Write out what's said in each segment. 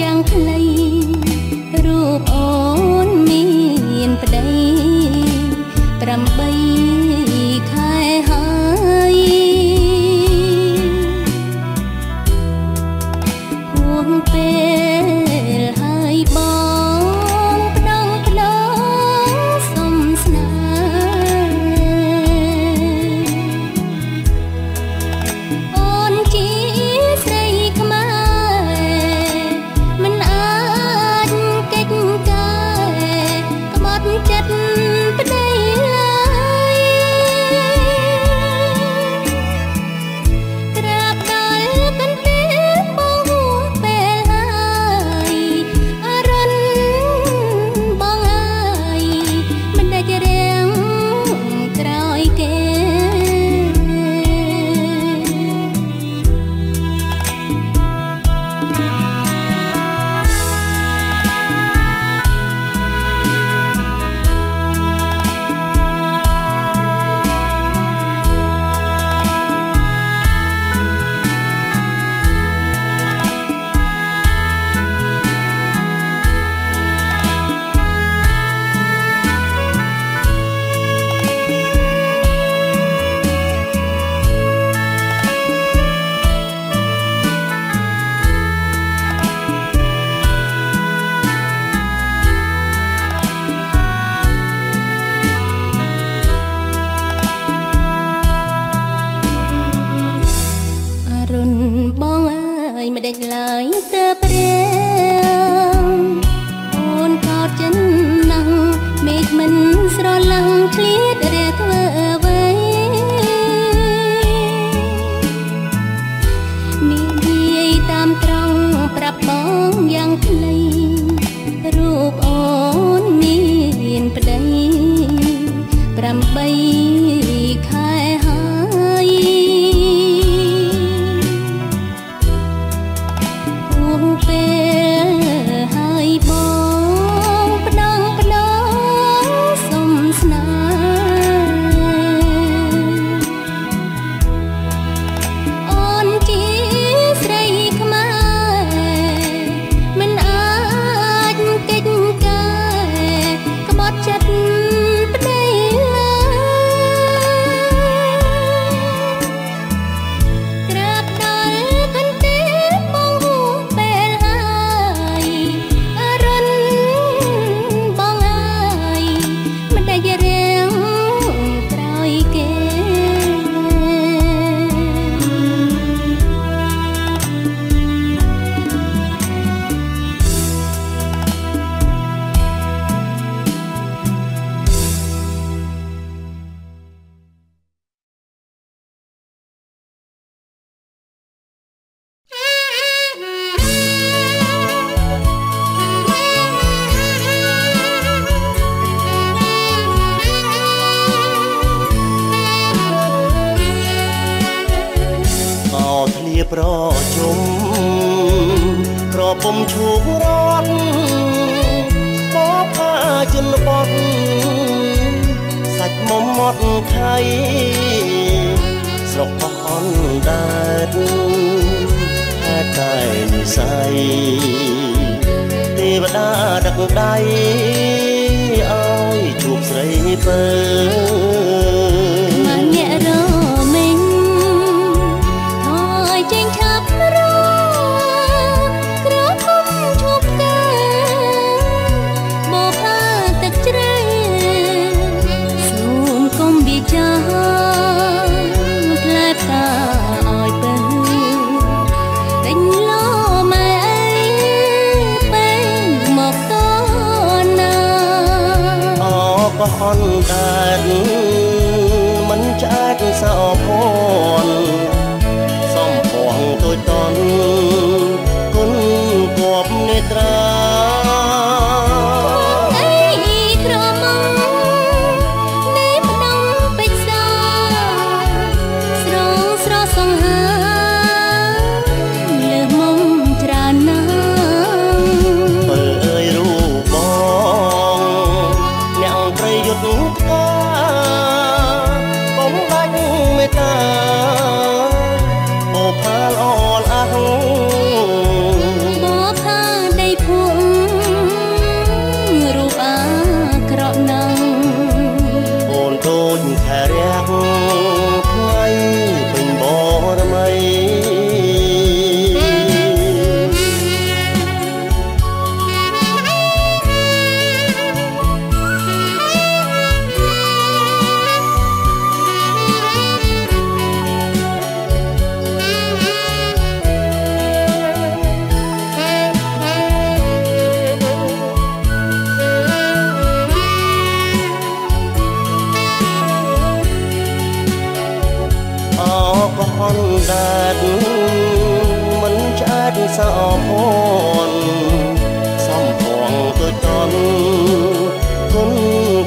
យ៉ាងខ្លីរូបអូនមានប្តី8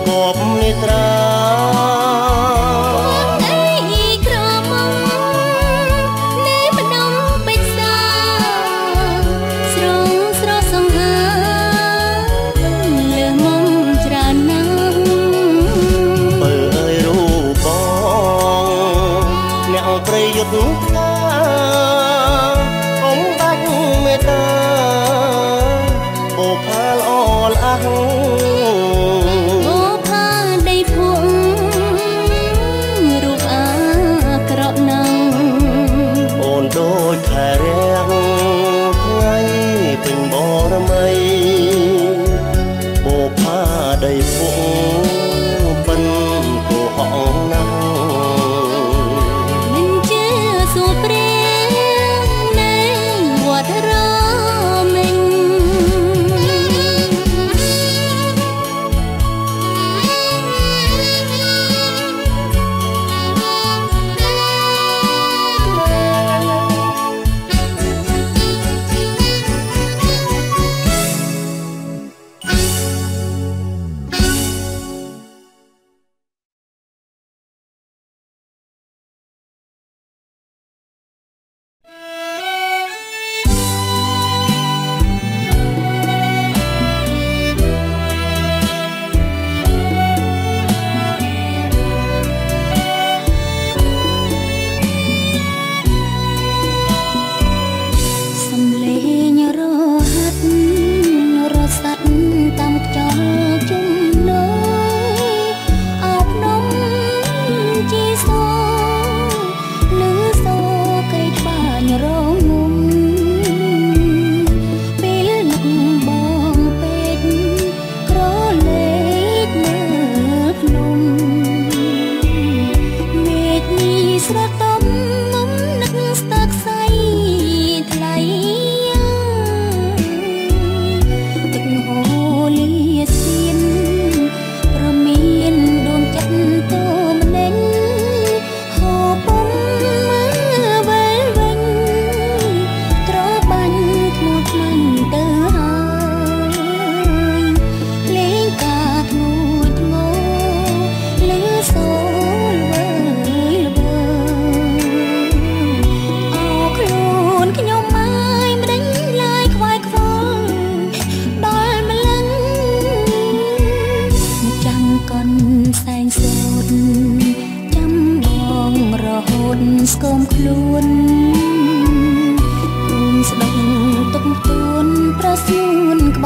ណគប់នេត្រា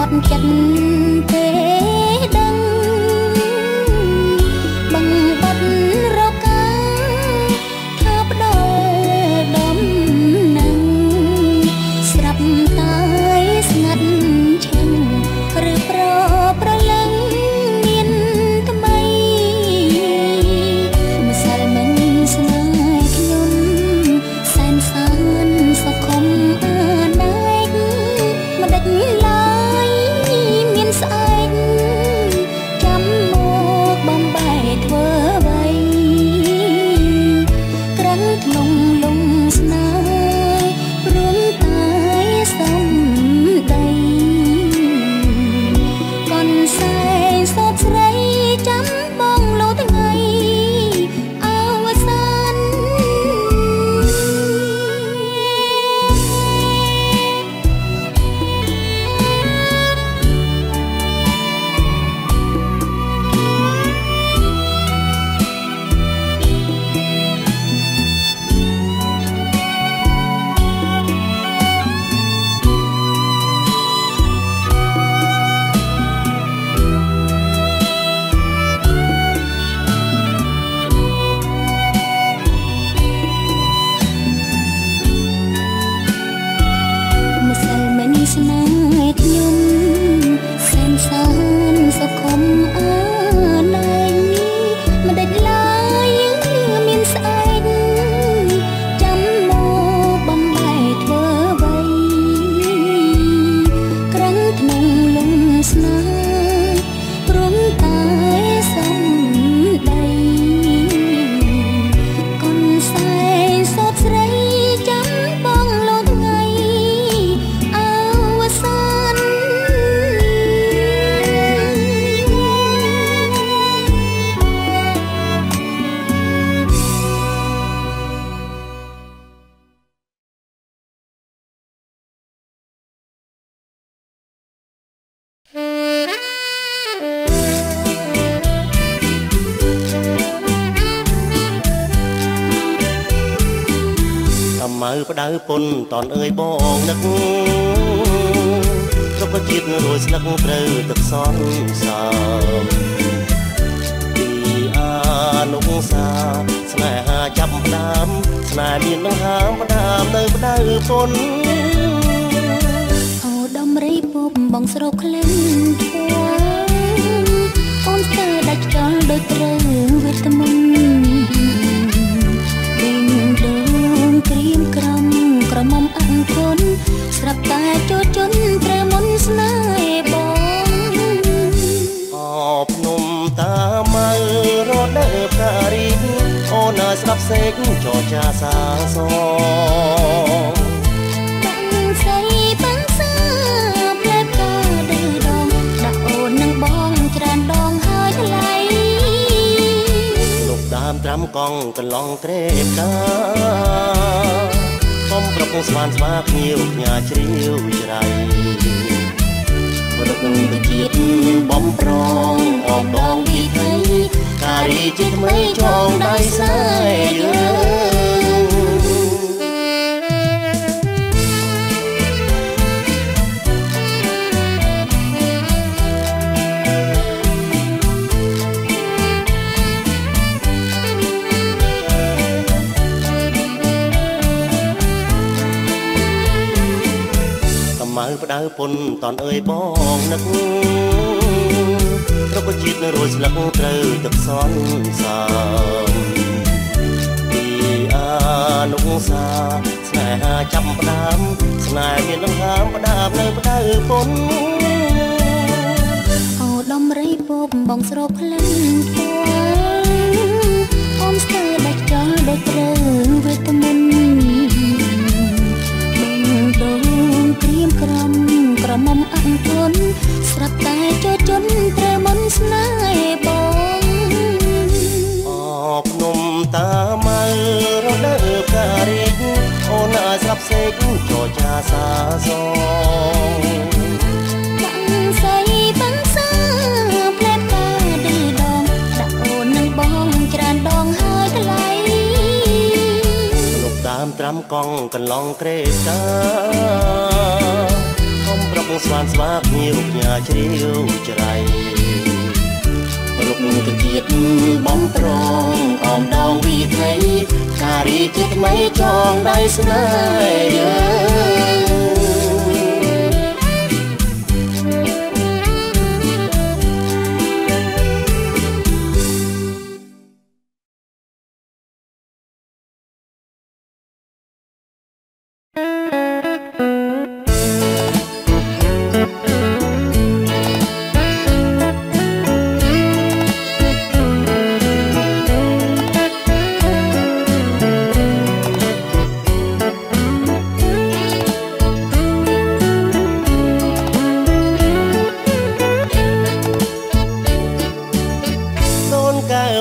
ត់ចិត្តទេ ដៅពុនតនអើយបងនឹកទុកជាតិរួយស្លឹកត្រូវទឹកសនសាមពីអានុសាស្នេហាចាប់ផ្ដើមស្នេហ៍មានដង្ហើមផ្ដើមនៅផ្ដៅពុនអូដំរីពុបបងស្រូបក្លិនធួអូនស្ទើរដាច់ខ្យល់ដូចត្រូវវេទមន្ត ស្ដាប់សេកចរចាសាសងបាំងស្អីបាំងសាផ្លែផ្កាដឺដងដាក់អូននឹងបងច្រើនដងហើយថ្លៃលោកដើមត្រាំកង់កន្លងត្រេបតាកុំប្រពងស្វានស្វាភ្ញៀវផ្ញើជ្រាវច្រៃរកនឹងទៅជាតិបំប្រងអមដងពីថៃ ការីជាថ្មីចងដៃស្នេហ៍យើងកំមៅផ្ដៅពុនតនអើយបងនឹក រុក្ខជាតិនៅរួយស្លឹកត្រូវទឹកសនសាមពីអានុសាស្នេហាចាប់ផ្ដើមស្នេហ៍មានដង្ហើមផ្ដើមនៅផ្ដៅពុនអូដំរីពុបបងស្រូបក្លិនធួអូ គឺបំប្រងអមដងវិថីថារីជាថ្មីចងដៃស្នេហ៍យើង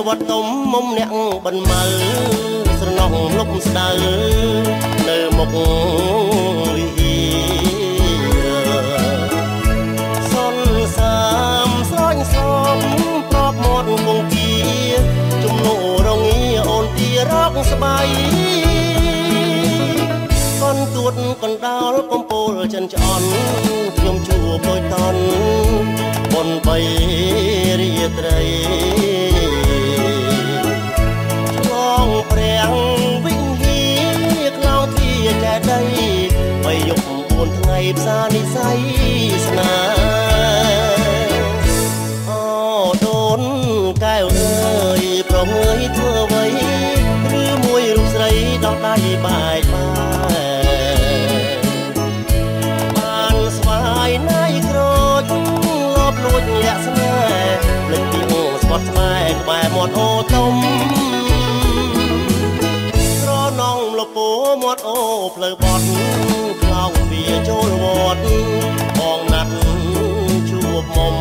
វត្តទុំមុំអ្នកបន្មៅស្រណោះលុកស្ដៅនៅមុខវិហារសុនសាមស្រោញសូមប្រកមាត់គង្គីជំនោរងាអូនទីរកស្បៃកូនទួតកណ្ដោលកំពូលចិនឆ្អន់ខ្ញុំជួបបុយតនបុនបីរាត្រី ផ្សារនិស័យស្នាអូដូនកែវអើយប្រងើយធ្វើអ្វីឬមួយរូបស្រីដល់ដៃបាយបាយបានស្វាយណៃក្រូចលបលួចលាក់ស្នេហ៍លេចពីអូស្ពតស្មែក្បែរមាត់អូតុំក្រនងលពោមាត់អូផ្លូវបត់ ចូលវត្តផងណាត់ជួបមុំ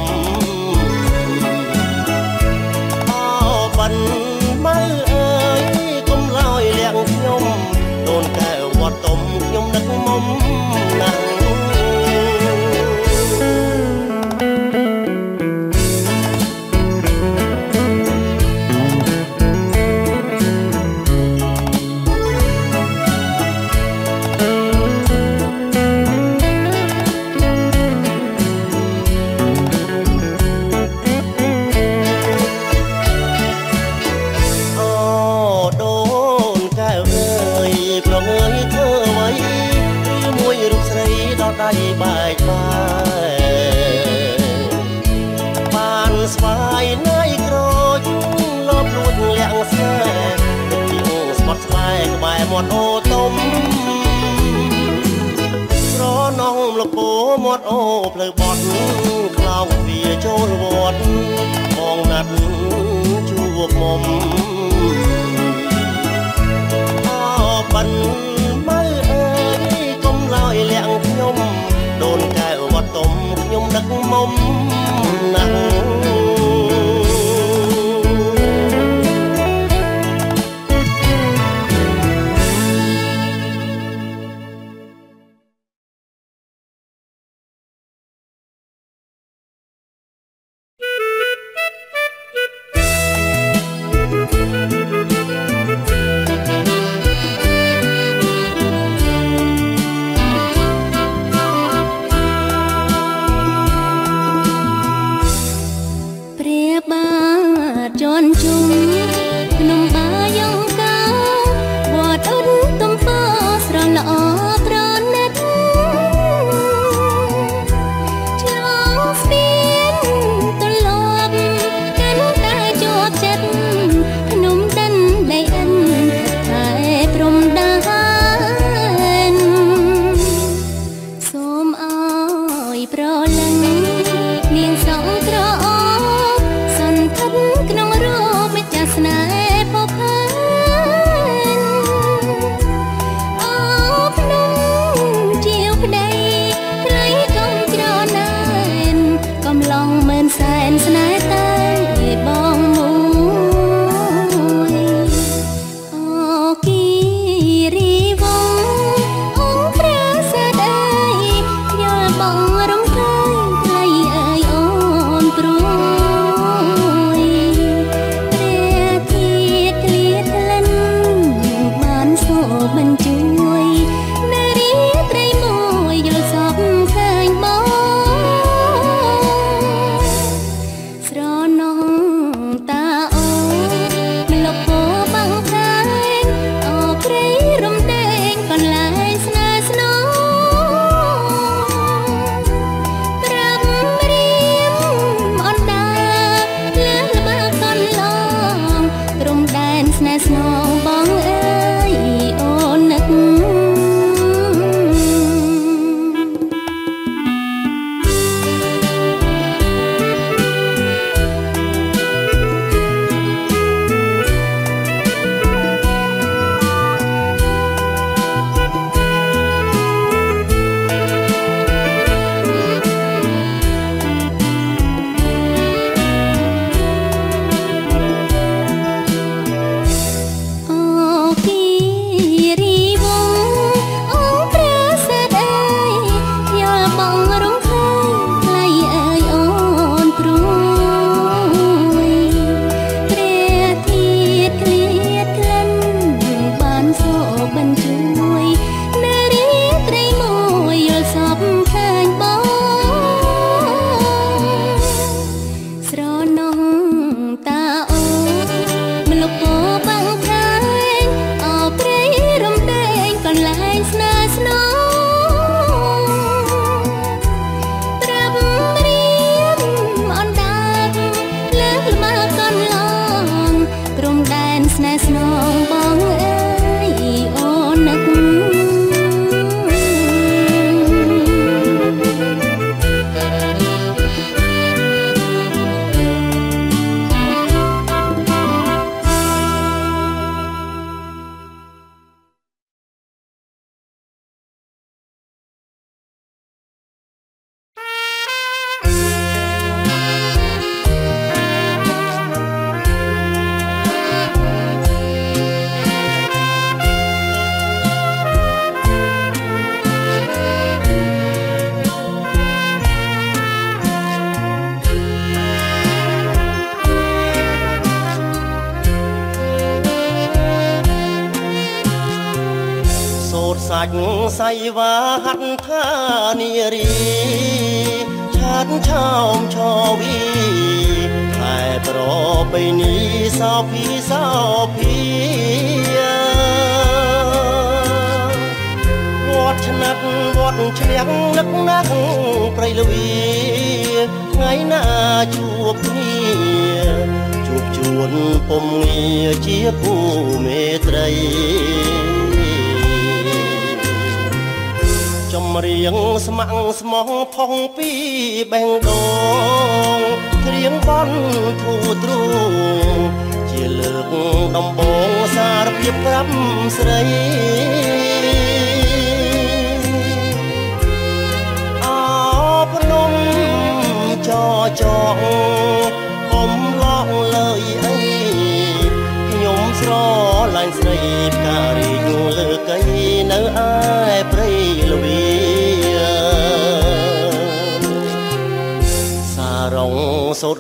អបាន់មើអើយកុំឡើយលាក់ខ្ញុំដូនកែវត្តទុំខ្ញុំនឹកមុំ លើកដំបងសារភាពប្រាប់ស្រីអោភ្នំចចងអមឡងលើយអីខ្ញុំស្រឡាញ់ស្រីផ្ការីកលើកៃនៅឯ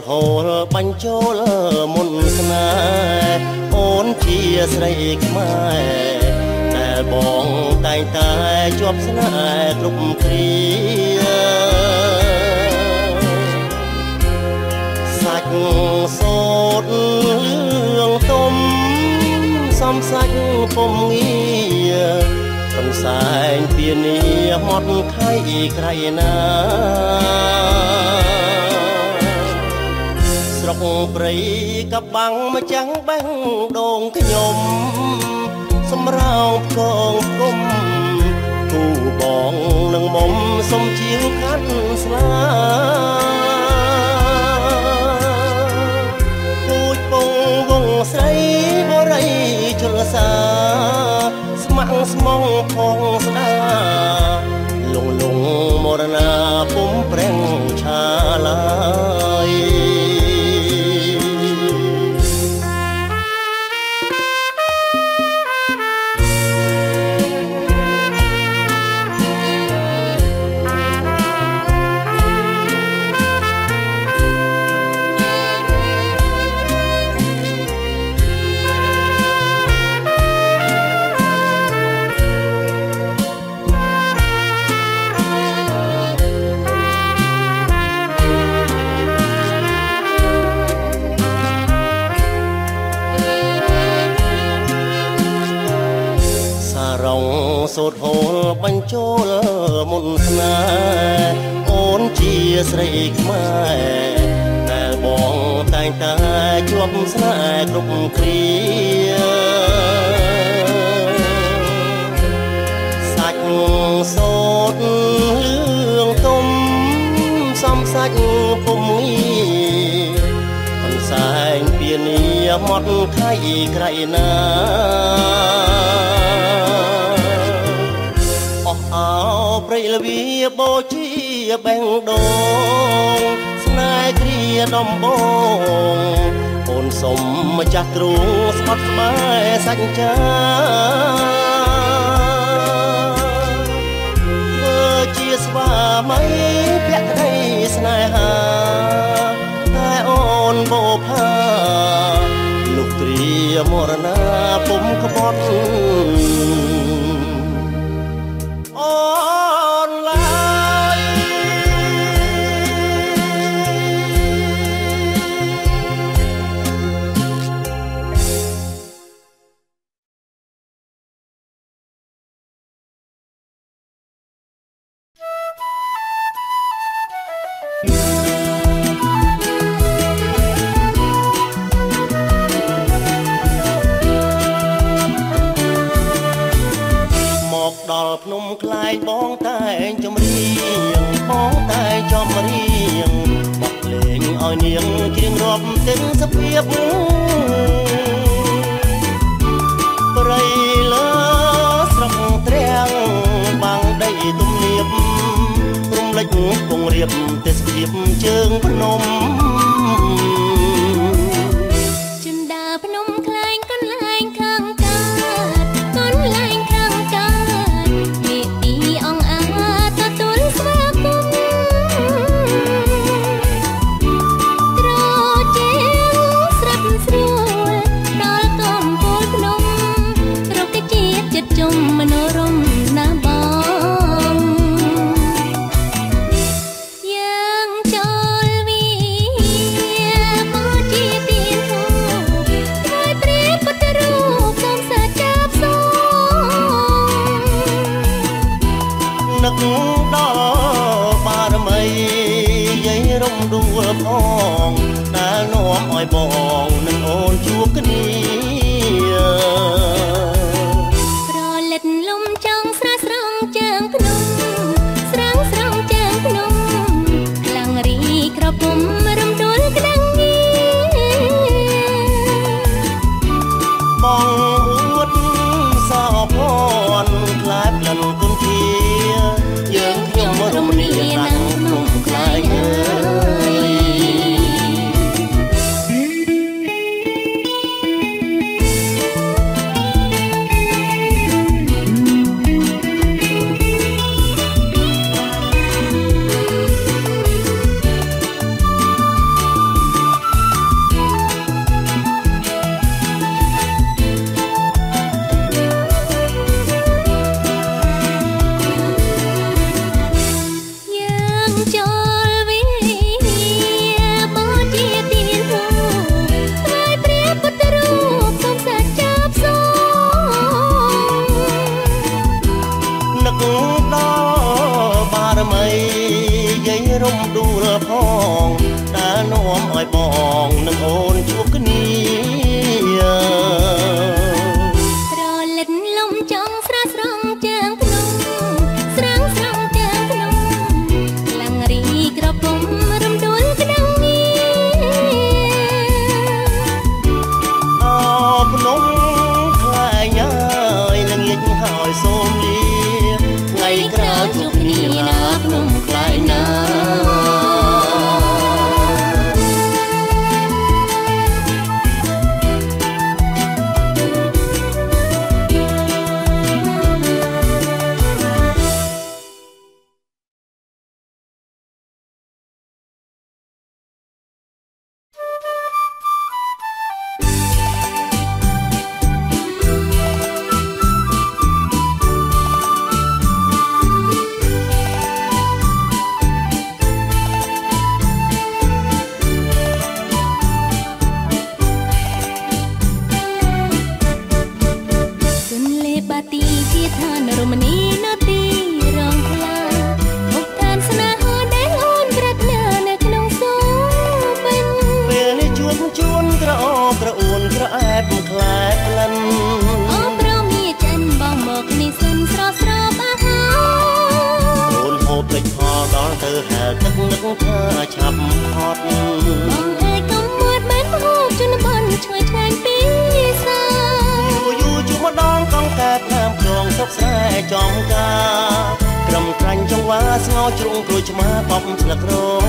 ហូលបញ្ចូលមុនស្នេហ៍អូនជាស្រីខ្មែរតែបងតែងតែជាប់ស្នេហ៍គ្រប់គ្រាសាច់សូត្រលឿងទុំសំសាច់ពុំងារសង្សែងពៀនីហត់ខៃក្រៃណាស្រុ កព្រៃកបាំងម្ចាំងបេះដូងខ្ញុំ សម្រោងផ្គងគុំគូបងនឹងមុំសុំជាវខាន់ស្លាពូជពងវងស្រីបរិយជលសា ស្ម័គ្រស្មងផងស្ដាលងលងមរណា ទ្ដល់បារមីយាយរំដួលផង ស្មើបបស្លឹករង